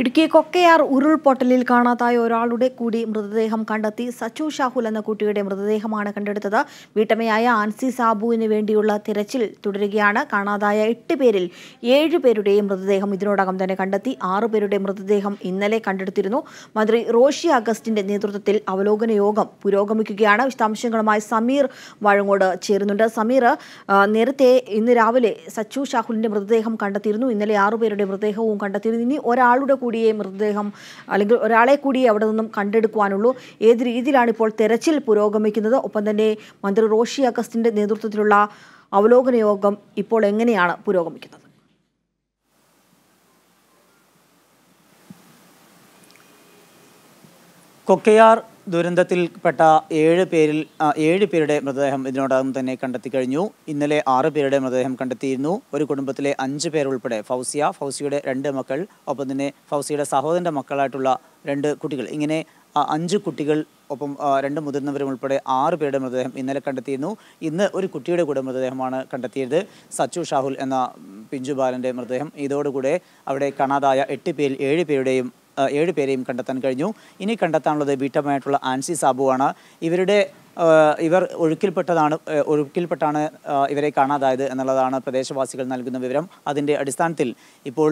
ഇടുക്കി കൊക്കയാർ ഉരുൾപൊട്ടലിൽ കാണാതായ ഒരാളുടെ കൂടി മൃതദേഹം കണ്ടെത്തി സച്ചു ഷാഹുൽ എന്ന കുട്ടിയുടെ മൃതദേഹമാണ് കണ്ടെടുത്തത്. വീട്ടമ്മയായ ആൻസി സാബുവിന് വേണ്ടിയുള്ള തിരച്ചിൽ തുടരുകയാണ്. കാണാതായ എട്ട് പേരിൽ ഏഴ് പേരുടെയും മൃതദേഹം ഇതിനോടകം തന്നെ കണ്ടെത്തി ആറു പേരുടെ മൃതദേഹം ഇന്നലെ കണ്ടെടുത്തിരുന്നു. മന്ത്രി റോഷി അഗസ്റ്റിന്റെ നേതൃത്വത്തിൽ അവലോകന യോഗം പുരോഗമിക്കുകയാണ്. വിശദാംശങ്ങളുമായി സമീർ വഴങ്ങോട് ചേരുന്നുണ്ട്. സമീർ നേരത്തെ ഇന്ന് രാവിലെ സച്ചു ഷാഹുലിന്റെ മൃതദേഹം കണ്ടെത്തിയിരുന്നു. ഇന്നലെ ആറുപേരുടെ മൃതദേഹവും കണ്ടെത്തിയിരുന്നു. ഇനി ഒരാളുടെ കൂടിയേ മൃതദേഹം അല്ലെങ്കിൽ ഒരാളെ കൂടിയേ അവിടെ നിന്നും കണ്ടെടുക്കുവാനുള്ളൂ. ഏത് രീതിയിലാണ് ഇപ്പോൾ തെരച്ചിൽ പുരോഗമിക്കുന്നത്? ഒപ്പം തന്നെ മന്ത്രി റോഷി അഗസ്റ്റിന്റെ നേതൃത്വത്തിലുള്ള അവലോകന യോഗം ഇപ്പോൾ എങ്ങനെയാണ് പുരോഗമിക്കുന്നത്? കൊക്കയാർ ദുരന്തത്തിൽപ്പെട്ട ഏഴ് പേരിൽ ഏഴ് പേരുടെ മൃതദേഹം ഇതിനോടകം തന്നെ കണ്ടെത്തി കഴിഞ്ഞു. ഇന്നലെ ആറ് പേരുടെ മൃതദേഹം കണ്ടെത്തിയിരുന്നു. ഒരു കുടുംബത്തിലെ അഞ്ച് പേരുൾപ്പെടെ ഫൗസിയ ഫൗസിയുടെ രണ്ട് മക്കൾ ഒപ്പം തന്നെ ഫൗസിയുടെ സഹോദരന്റെ മക്കളായിട്ടുള്ള രണ്ട് കുട്ടികൾ. ഇങ്ങനെ അഞ്ച് കുട്ടികൾ ഒപ്പം രണ്ട് മുതിർന്നവരും ഉൾപ്പെടെ ആറ് പേരുടെ മൃതദേഹം ഇന്നലെ കണ്ടെത്തിയിരുന്നു. ഇന്ന് ഒരു കുട്ടിയുടെ കൂടെ മൃതദേഹമാണ് കണ്ടെത്തിയത്. സച്ചു ഷാഹുൽ എന്ന പിഞ്ചു ബാലന്റെ മൃതദേഹം. ഇതോടുകൂടെ അവിടെ കാണാതായ എട്ട് പേരിൽ ഏഴ് പേരുടെയും ഏഴ് പേരെയും കണ്ടെത്താൻ കഴിഞ്ഞു. ഇനി കണ്ടെത്താനുള്ളത് വീട്ടമ്മയായിട്ടുള്ള ആൻസി സാബുവാണ്. ഇവരുടെ ഇവർ ഒഴുക്കിൽപ്പെട്ടതാണ് ഒഴുക്കിൽപ്പെട്ടാണ് ഇവരെ കാണാതായത് എന്നുള്ളതാണ് പ്രദേശവാസികൾ നൽകുന്ന വിവരം. അതിന്റെ അടിസ്ഥാനത്തിൽ ഇപ്പോൾ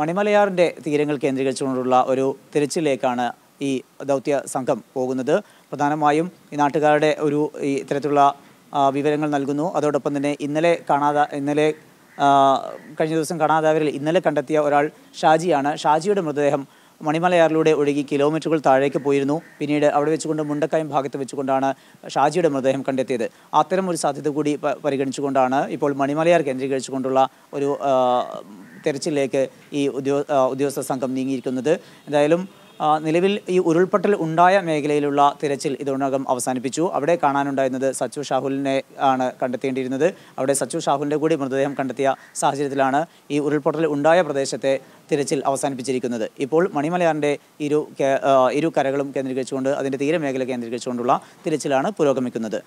മണിമലയാറിന്റെ തീരങ്ങൾ കേന്ദ്രീകരിച്ചുകൊണ്ടുള്ള ഒരു തിരച്ചിലേക്കാണ് ഈ ദൗത്യ സംഘം പോകുന്നത്. പ്രധാനമായും ഈ നാട്ടുകാരുടെ ഒരു ഇത്തരത്തിലുള്ള വിവരങ്ങൾ നൽകുന്നു. അതോടൊപ്പം തന്നെ ഇന്നലെ കാണാതെ ഇന്നലെ കഴിഞ്ഞ ദിവസം കാണാതായവരിൽ ഇന്നലെ കണ്ടെത്തിയ ഒരാൾ ഷാജിയാണ്. ഷാജിയുടെ മൃതദേഹം മണിമലയാറിലൂടെ ഒഴുകി കിലോമീറ്ററുകൾ താഴേക്ക് പോയിരുന്നു. പിന്നീട് അവിടെ വെച്ചുകൊണ്ട് മുണ്ടക്കയം ഭാഗത്ത് വെച്ചുകൊണ്ടാണ് ഷാജിയുടെ മൃതദേഹം കണ്ടെത്തിയത്. അത്തരം ഒരു സാധ്യത കൂടി പരിഗണിച്ചുകൊണ്ടാണ് ഇപ്പോൾ മണിമലയാർ കേന്ദ്രീകരിച്ചുകൊണ്ടുള്ള ഒരു തെരച്ചിലേക്ക് ഈ ഉദ്യോ ഉദ്യോഗസ്ഥ സംഘം നീങ്ങിയിരിക്കുന്നത്. എന്തായാലും നിലവിൽ ഈ ഉരുൾപൊട്ടൽ ഉണ്ടായ മേഖലയിലുള്ള തിരച്ചിൽ ഇതിനകം അവസാനിപ്പിച്ചു. അവിടെ കാണാനുണ്ടായിരുന്നത് സച്ചു ഷാഹുലിനെ ആണ് കണ്ടെത്തേണ്ടിയിരുന്നത്. അവിടെ സച്ചു ഷാഹുലിന്റെ കൂടി മൃതദേഹം കണ്ടെത്തിയ സാഹചര്യത്തിലാണ് ഈ ഉരുൾപൊട്ടൽ ഉണ്ടായ പ്രദേശത്തെ തിരച്ചിൽ അവസാനിപ്പിച്ചിരിക്കുന്നത്. ഇപ്പോൾ മണിമലയാറിന്റെ ഇരു ഇരു കരകളും കേന്ദ്രീകരിച്ചുകൊണ്ട് അതിന്റെ തീരമേഖല കേന്ദ്രീകരിച്ചുകൊണ്ടുള്ള തിരച്ചിലാണ് പുരോഗമിക്കുന്നത്.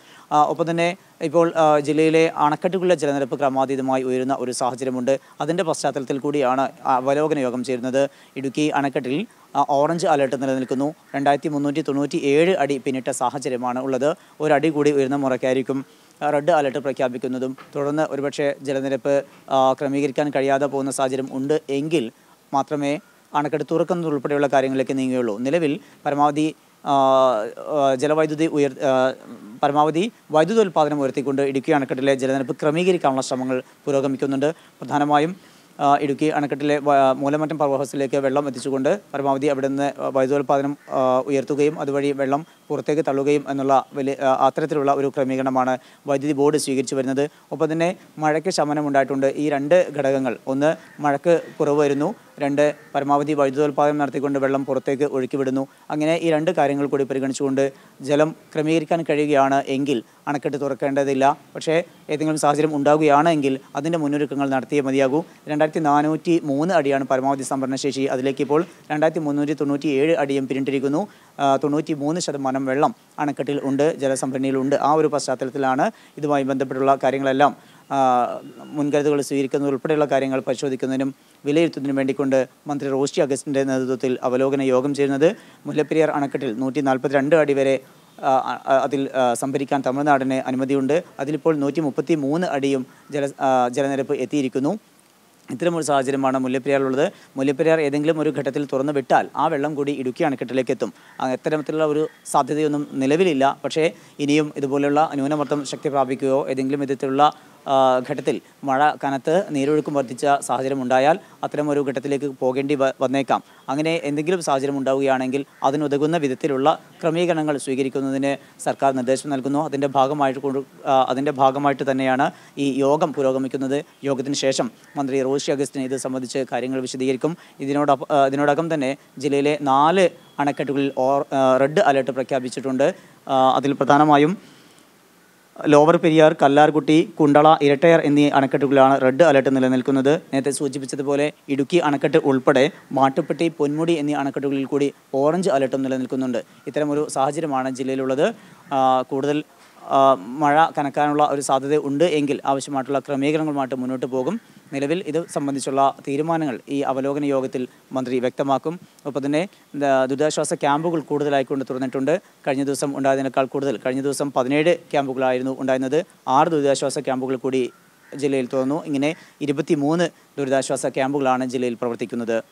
ഒപ്പം തന്നെ ഇപ്പോൾ ജില്ലയിലെ അണക്കെട്ടുകളിലെ ജലനിരപ്പ് ക്രമാതീതമായി ഉയരുന്ന ഒരു സാഹചര്യമുണ്ട്. അതിന്റെ പശ്ചാത്തലത്തിൽ കൂടിയാണ് അവലോകന യോഗം ചേരുന്നത്. ഇടുക്കി അണക്കെട്ടിൽ ഓറഞ്ച് അലർട്ട് നിലനിൽക്കുന്നു. രണ്ടായിരത്തി മുന്നൂറ്റി തൊണ്ണൂറ്റി ഏഴ് അടി പിന്നിട്ട സാഹചര്യമാണ് ഉള്ളത്. ഒരടി കൂടി ഉയരുന്ന മുറയ്ക്കായിരിക്കും റെഡ് അലർട്ട് പ്രഖ്യാപിക്കുന്നതും. തുടർന്ന് ഒരുപക്ഷെ ജലനിരപ്പ് ക്രമീകരിക്കാൻ കഴിയാതെ പോകുന്ന സാഹചര്യം ഉണ്ട് എങ്കിൽ മാത്രമേ അണക്കെട്ട് തുറക്കുന്നതുൾപ്പെടെയുള്ള കാര്യങ്ങളിലേക്ക് നീങ്ങുകയുള്ളൂ. നിലവിൽ പരമാവധി ജലവൈദ്യുതി ഉയർ പരമാവധി വൈദ്യുത ഉൽപ്പാദനം ഉയർത്തിക്കൊണ്ട് ഇടുക്കി അണക്കെട്ടിലെ ജലനിരപ്പ് ക്രമീകരിക്കാനുള്ള ശ്രമങ്ങൾ പുരോഗമിക്കുന്നുണ്ട്. പ്രധാനമായും ഇടുക്കി അണക്കെട്ടിലെ മൂലമറ്റം പർവഹസിലേക്ക് വെള്ളം എത്തിച്ചുകൊണ്ട് പരമാവധി അവിടെ നിന്ന് വൈദ്യുതോൽപാദനം ഉയർത്തുകയും അതുവഴി വെള്ളം പുറത്തേക്ക് തള്ളുകയും എന്നുള്ള വലിയ അത്തരത്തിലുള്ള ഒരു ക്രമീകരണമാണ് വൈദ്യുതി ബോർഡ് സ്വീകരിച്ചു വരുന്നത്. ഒപ്പം തന്നെ മഴയ്ക്ക് ശമനം ഉണ്ടായിട്ടുണ്ട് ഈ രണ്ട് ഘടകങ്ങൾ ഒന്ന് മഴയ്ക്ക് കുറവ് വരുന്നു രണ്ട് പരമാവധി വൈദ്യുതോൽപാദനം നടത്തിക്കൊണ്ട് വെള്ളം പുറത്തേക്ക് ഒഴുക്കിവിടുന്നു. അങ്ങനെ ഈ രണ്ട് കാര്യങ്ങൾ കൂടി പരിഗണിച്ചുകൊണ്ട് ജലം ക്രമീകരിക്കാൻ കഴിയുകയാണ് എങ്കിൽ അണക്കെട്ട് തുറക്കേണ്ടതില്ല. പക്ഷേ ഏതെങ്കിലും സാഹചര്യം ഉണ്ടാകുകയാണ് എങ്കിൽ അതിന്റെ മുന്നൊരുക്കങ്ങൾ നടത്തിയേ മതിയാകൂ. രണ്ടായിരത്തി നാനൂറ്റി മൂന്ന് അടിയാണ് പരമാവധി സംഭരണശേഷി. അതിലേക്ക് ഇപ്പോൾ രണ്ടായിരത്തി മുന്നൂറ്റി തൊണ്ണൂറ്റി ഏഴ് അടിയും പിന്നിട്ടിരിക്കുന്നു. തൊണ്ണൂറ്റി മൂന്ന് ശതമാനം വെള്ളം അണക്കെട്ടിൽ ഉണ്ട് ജലസംഭരണിയിലുണ്ട്. ആ ഒരു പശ്ചാത്തലത്തിലാണ് ഇതുമായി ബന്ധപ്പെട്ടുള്ള കാര്യങ്ങളെല്ലാം. മുൻകരുതലുകൾ സ്വീകരിക്കുന്നത് ഉൾപ്പെടെയുള്ള കാര്യങ്ങൾ പരിശോധിക്കുന്നതിനും വിലയിരുത്തുന്നതിനും വേണ്ടിക്കൊണ്ട് മന്ത്രി റോഷി അഗസ്റ്റിന്റെ നേതൃത്വത്തിൽ അവലോകന യോഗം ചേരുന്നത് മുല്ലപ്പെരിയാർ അണക്കെട്ടിൽ നൂറ്റി നാൽപ്പത്തിരണ്ട് അടി വരെ അതിൽ സംഭരിക്കാൻ തമിഴ്നാടിന് അനുമതിയുണ്ട്. അതിലിപ്പോൾ നൂറ്റി മുപ്പത്തി മൂന്ന് അടിയും ജല ജലനിരപ്പ് എത്തിയിരിക്കുന്നു. ഇത്തരമൊരു സാഹചര്യമാണ് മുല്ലപ്പെരിയാറിലുള്ളത്. മുല്ലപ്പെരിയാർ ഏതെങ്കിലും ഒരു ഘട്ടത്തിൽ തുറന്നു വിട്ടാൽ ആ വെള്ളം കൂടി ഇടുക്കി അണക്കെട്ടിലേക്ക് എത്തും. അത്തരത്തിലുള്ള ഒരു സാധ്യതയൊന്നും നിലവിലില്ല. പക്ഷേ ഇനിയും ഇതുപോലെയുള്ള ന്യൂനമർദ്ദം ശക്തി പ്രാപിക്കുകയോ ഏതെങ്കിലും വിധത്തിലുള്ള ഘട്ടത്തിൽ മഴ കനത്ത് നീരൊഴുക്കും വർദ്ധിച്ച സാഹചര്യം ഉണ്ടായാൽ അത്തരം ഒരു ഘട്ടത്തിലേക്ക് പോകേണ്ടി വന്നേക്കാം. അങ്ങനെ എന്തെങ്കിലും സാഹചര്യം ഉണ്ടാവുകയാണെങ്കിൽ അതിനുതകുന്ന വിധത്തിലുള്ള ക്രമീകരണങ്ങൾ സ്വീകരിക്കുന്നതിന് സർക്കാർ നിർദ്ദേശം നൽകുന്നു. അതിന്റെ ഭാഗമായിട്ട് കൊണ്ട് അതിന്റെ ഭാഗമായിട്ട് തന്നെയാണ് ഈ യോഗം പുരോഗമിക്കുന്നത്. യോഗത്തിന് ശേഷം മന്ത്രി റോഷി അഗസ്റ്റിൻ ഇത് സംബന്ധിച്ച് കാര്യങ്ങൾ വിശദീകരിക്കും. ഇതിനോടൊപ്പം ഇതിനോടകം തന്നെ ജില്ലയിലെ നാല് അണക്കെട്ടുകളിൽ റെഡ് അലർട്ട് പ്രഖ്യാപിച്ചിട്ടുണ്ട്. അതിൽ പ്രധാനമായും ലോവർ പെരിയാർ കല്ലാർകുട്ടി കുണ്ടള ഇരട്ടയർ എന്നീ അണക്കെട്ടുകളിലാണ് റെഡ് അലർട്ട് നിലനിൽക്കുന്നത്. നേരത്തെ സൂചിപ്പിച്ചതുപോലെ ഇടുക്കി അണക്കെട്ട് ഉൾപ്പെടെ മാട്ടുപ്പെട്ടി പൊന്മുടി എന്നീ അണക്കെട്ടുകളിൽ കൂടി ഓറഞ്ച് അലർട്ടും നിലനിൽക്കുന്നുണ്ട്. ഇത്തരമൊരു സാഹചര്യമാണ് ജില്ലയിലുള്ളത്. കൂടുതൽ മഴ കനക്കാനുള്ള ഒരു സാധ്യത ഉണ്ട് എങ്കിൽ ആവശ്യമായിട്ടുള്ള ക്രമീകരണങ്ങളുമായിട്ട് മുന്നോട്ട് പോകും. നിലവിൽ ഇത് സംബന്ധിച്ചുള്ള തീരുമാനങ്ങൾ ഈ അവലോകന യോഗത്തിൽ മന്ത്രി വ്യക്തമാക്കും. ഒപ്പം തന്നെ ദുരിതാശ്വാസ ക്യാമ്പുകൾ കൂടുതലായിക്കൊണ്ട് തുറന്നിട്ടുണ്ട്. കഴിഞ്ഞ ദിവസം ഉണ്ടായതിനേക്കാൾ കൂടുതൽ കഴിഞ്ഞ ദിവസം പതിനേഴ് ക്യാമ്പുകളായിരുന്നു ഉണ്ടായിരുന്നത്. ആറ് ദുരിതാശ്വാസ ക്യാമ്പുകൾ കൂടി ജില്ലയിൽ തുറന്നു. ഇങ്ങനെ ഇരുപത്തി ദുരിതാശ്വാസ ക്യാമ്പുകളാണ് ജില്ലയിൽ പ്രവർത്തിക്കുന്നത്.